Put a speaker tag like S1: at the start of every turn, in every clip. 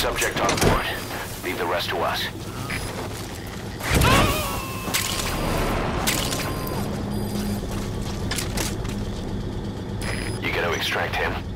S1: Subject on board. Leave the rest to us. You gotta extract him.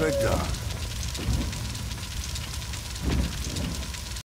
S2: Good. Dog.